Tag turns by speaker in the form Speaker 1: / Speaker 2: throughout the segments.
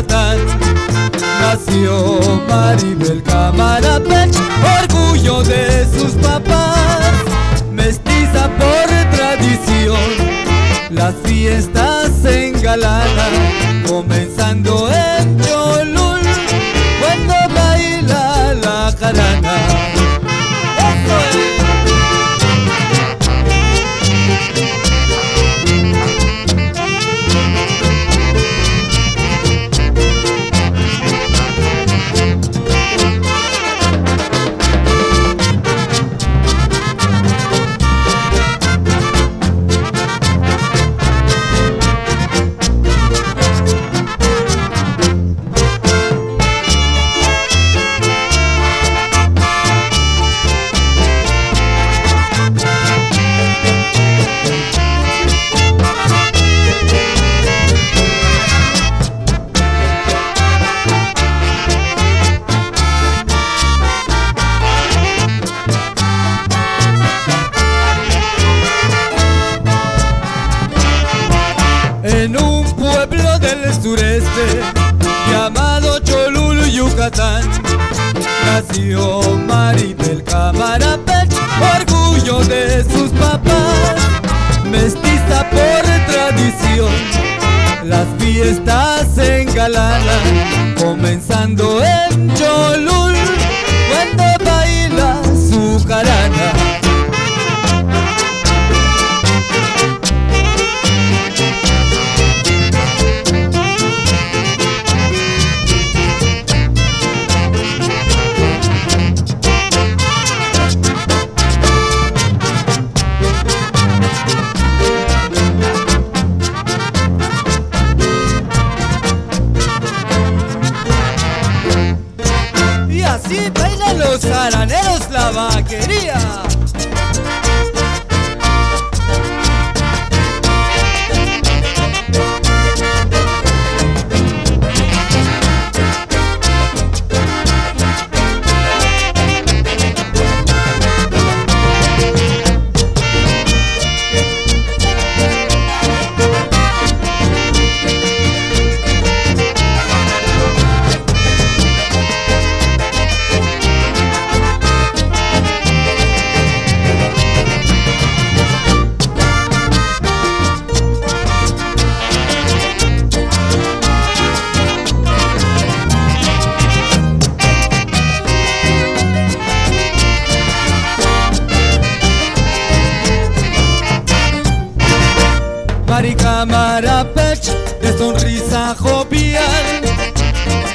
Speaker 1: Yucatán. Nació Maribel Camarapech, orgullo de sus papás, Yucatán, nació Maribel Camarapech, orgullo de sus papás, mestiza por tradición. Las fiestas engalanan,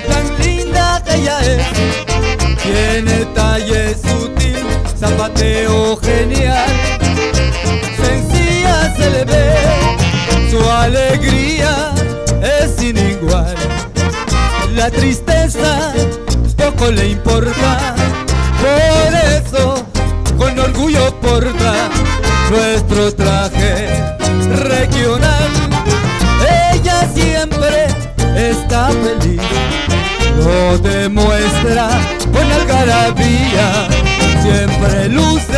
Speaker 1: tan linda que ella es, tiene talle sutil, zapateo genial, sencilla se le ve, su alegría es sin igual, la tristeza poco le importa, por eso con orgullo porta lo demuestra con algarabía, siempre luce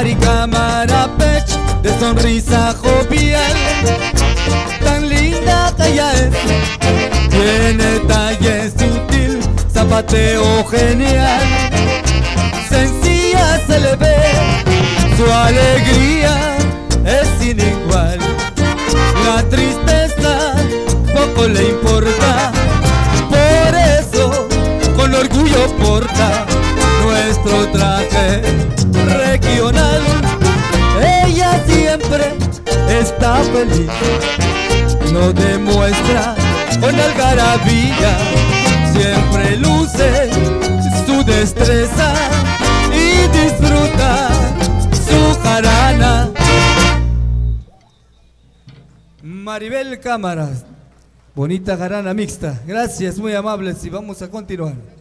Speaker 1: Mari Pech, de sonrisa jovial, tan linda que ella es, tiene talle sutil, zapateo genial, sencilla se le ve, su alegría es sin igual, la tristeza poco le importa, por eso con orgullo porta feliz, no demuestra con algarabía, siempre luce su destreza y disfruta su jarana. Maribel Cámaras, bonita jarana mixta. Gracias, muy amables y vamos a continuar.